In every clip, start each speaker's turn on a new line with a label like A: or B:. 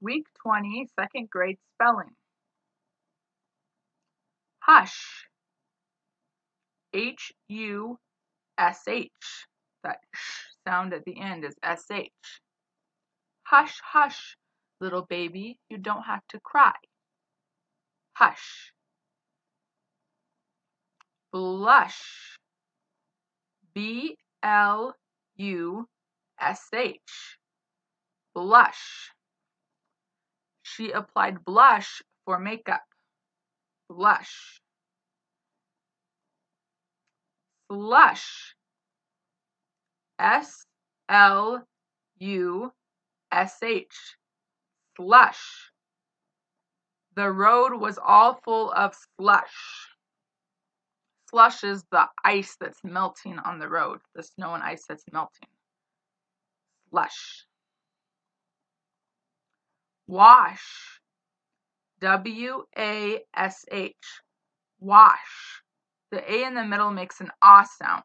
A: Week 20, second grade spelling. Hush. H U S H. That sh sound at the end is S H. Hush, hush, little baby, you don't have to cry. Hush. Blush. B L U S H. Blush. She applied blush for makeup. Blush. Slush. S L U S H. Slush. The road was all full of slush. Slush is the ice that's melting on the road, the snow and ice that's melting. Slush. Wash. W A S H. Wash. The A in the middle makes an ah sound,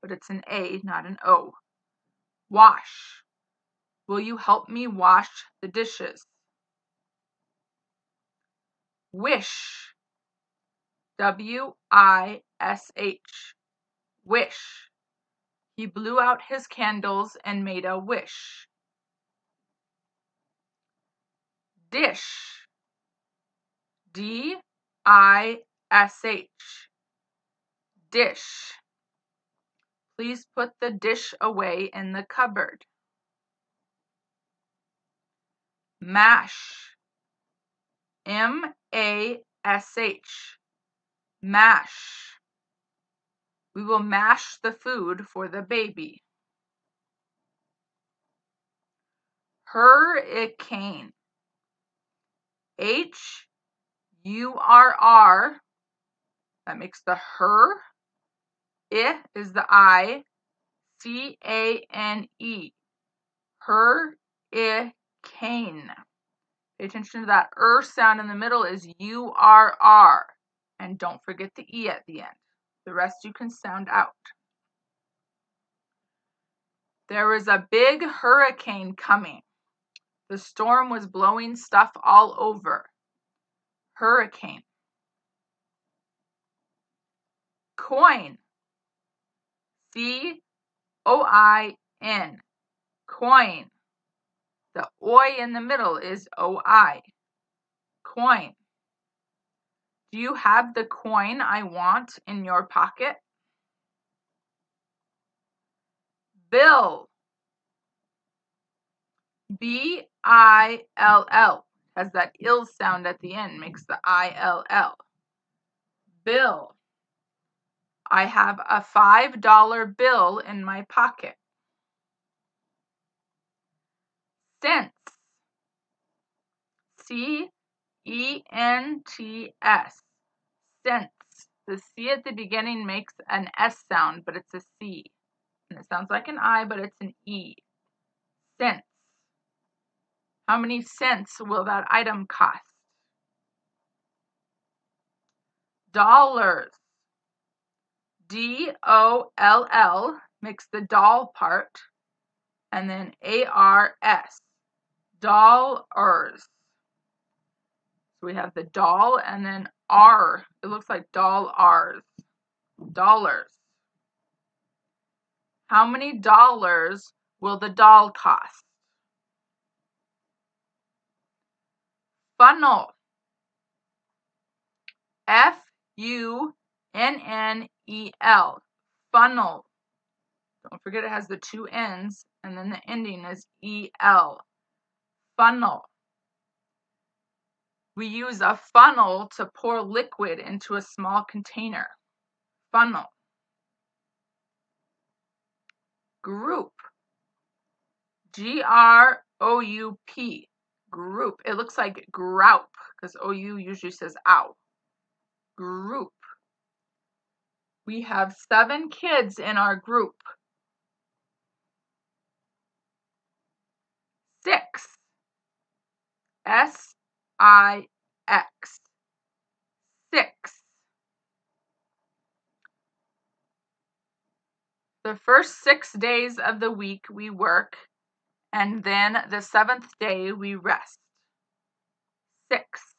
A: but it's an A, not an O. Wash. Will you help me wash the dishes? Wish. W I S H. Wish. He blew out his candles and made a wish. Dish. D I S H. Dish. Please put the dish away in the cupboard. Mash. M A S H. Mash. We will mash the food for the baby. Hurricane. H U R R. That makes the her. I is the I. C A N E. Her I cane. Pay attention to that er sound in the middle is U R R. And don't forget the E at the end. The rest you can sound out. There was a big hurricane coming. The storm was blowing stuff all over. Hurricane. Coin. C O I N. Coin. The oi in the middle is OI. Coin. Do you have the coin I want in your pocket? Bill. B I L L has that ill sound at the end, makes the I L L. Bill. I have a $5 bill in my pocket. Cents. C E N T S. Cents. The C at the beginning makes an S sound, but it's a C. And it sounds like an I, but it's an E. Cents. How many cents will that item cost? Dollars. D O L L makes the doll part, and then A R S. Dollars. So we have the doll and then R. It looks like doll R's. Dollars. How many dollars will the doll cost? Funnel. F U N N E L. Funnel. Don't forget it has the two N's and then the ending is E L. Funnel. We use a funnel to pour liquid into a small container. Funnel. Group. G R O U P group. It looks like group because OU usually says ow. Group. We have seven kids in our group. Six. S I X. Six. The first six days of the week we work and then the seventh day we rest. Six,